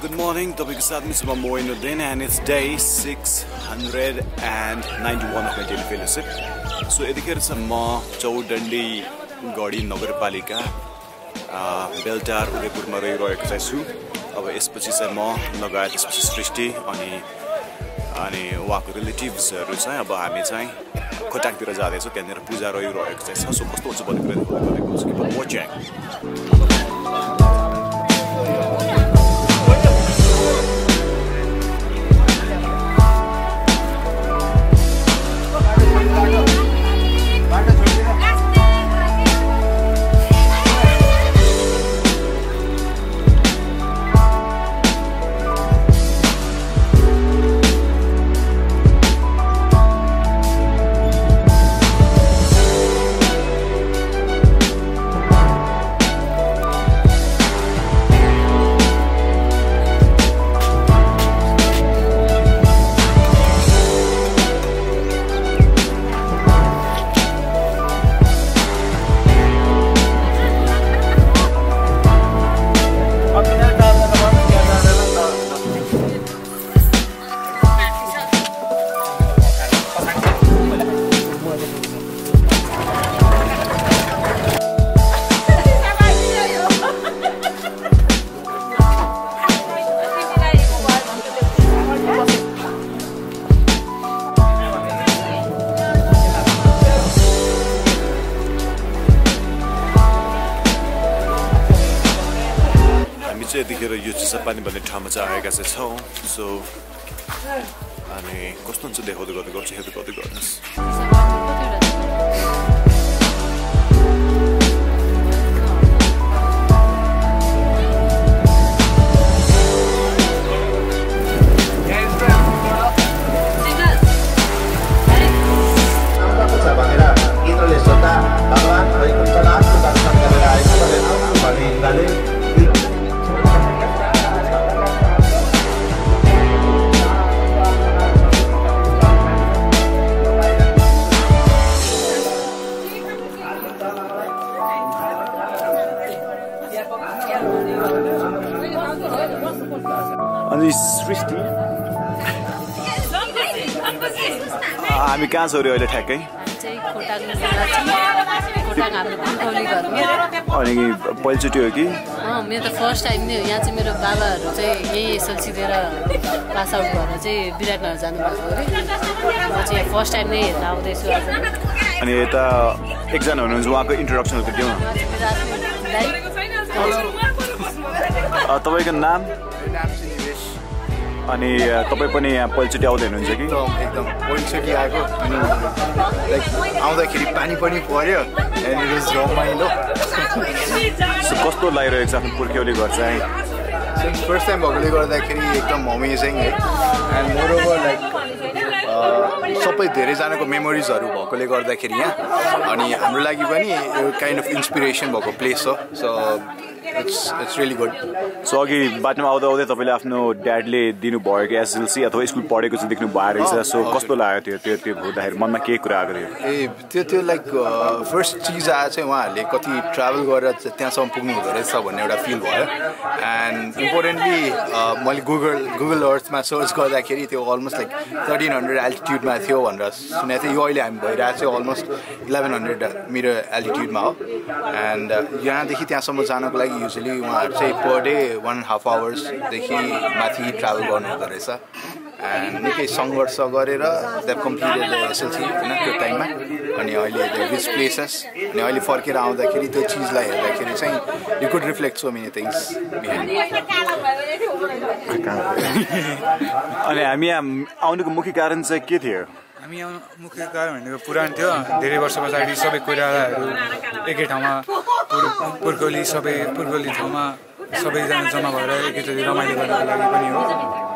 Good morning, तपाईँको साथमा छु म Moinuddin and it's day six hundred and ninety one of my daily fellowship so यतिखेर चाहिँ म चौडण्डी गढी नगरपालिका बेलटार उदयपुरमा रहिरहेको चाहिँ छु अब यसपछि चाहिँ म लगायत यसपछि सृष्टि अनि अनि उहाँको रिलेटिभ्सहरू चाहिँ अब हामी चाहिँ खोटाङतिर जाँदैछौँ त्यहाँनिर पूजा रहिरहेको चाहिँ छ सो कस्तो हुन्छ भन्ने कुरा गरेको चाहिँ यतिखेर यो चिसापानी भन्ने ठाउँमा चाहिँ आएका चाहिँ छौँ। सो अनि कस्तो हुन्छ देखाउँदै गर्दै गर्छु हेर्दै गर्दै गर्नुहोस्। अनि सृष्टि। हामी कहाँ छौँ अरे अहिले ठ्याक्कै? अनि पहिलोचोटि हो कि? मेरो त फर्स्ट टाइम नै हो। यहाँ चाहिँ मेरो बाबाहरू चाहिँ यही एसएलसी दिएर पास आउट भएर चाहिँ विराटनगर जानुभएको अरे म चाहिँ फर्स्ट टाइम नै हेर्न आउँदैछु अनि यता एकजना हुनुहुन्छ उहाँको इन्ट्रोडक्सनहरू त दिउँ तपाईँको नाम? अनि तपाईँ पनि यहाँ पहिलोचोटि आउँदै हुनुहुन्छ कि? एकदम एकदम। पहिलोचोटि आएको। अनि लाइक आउँदाखेरि पानी पनि इज रमाइलो सो कस्तो लागिरहेको छ आफ्नो पुर्ख्यौली घर चाहिँ? फर्स्ट टाइम भएकोले गर्दाखेरि एकदम अमेजिङ है। एन्ड मोरओभर लाइक सबै धेरैजनाको मेमोरिजहरू भएकोले गर्दाखेरि यहाँ। अनि हाम्रो लागि पनि काइन्ड अफ इन्सपिरेसन भएको प्लेस हो। So it's it's really good so अघि बाटोमा आउँदा आउँदै तपाईँले आफ्नो ड्याडले दिनुभयो कि एसएलसी अथवा स्कुल पढेको चाहिँ देख्नु भयो रहेछ। सो कस्तो लाग्यो त्यो त्यो त्यो हुँदाखेरि मनमा के कुरा आएको थियो? ए त्यो त्यो लाइक फर्स्ट चिज आएर चाहिँ उहाँहरूले कति ट्राभल गरेर त्यहाँसम्म पुग्नु हुँदो रहेछ भन्ने एउटा फिल भयो। एन्ड इम्पोर्टेन्टली मैले गुगल गुगल अर्थमा सर्च गर्दाखेरि त्यो अलमोस्ट लाइक थर्टिन हन्ड्रेड एल्टिट्युडमा थियो भनेर सुनेको थियो यो अहिले हामी भइरहेको चाहिँ अलमोस्ट इलेभेन हन्ड्रेड मिटर एल्टिट्युडमा हो। एन्ड यहाँदेखि त्यहाँसम्म जानको लागि युजली उहाँहरू चाहिँ per day one and half आवर्सदेखि माथि ट्राभल गर्नु हुँदो रहेछ। एन्ड निकै सङ्घर्ष गरेर द्याट कम्प्लिटेड एसएलसी होइन त्यो टाइममा अनि अहिले द रिच प्लेसेस अनि अहिले फर्केर आउँदाखेरि त्यो चिजलाई हेर्दाखेरि चाहिँ you could reflect so many things behind अनि हामी यहाँ आउनुको मुख्य कारण चाहिँ के थियो? हामी आउनु मुख्य कारण भनेको पुरानो थियो। धेरै वर्ष पछाडि सबै कोइरालाहरू एकै ठाउँमा पुर पुर्खौली सबै पुर्खौली ठाउँमा सबैजना जम्मा भएर एकैचोटि रमाइलो गर्नको लागि पनि हो।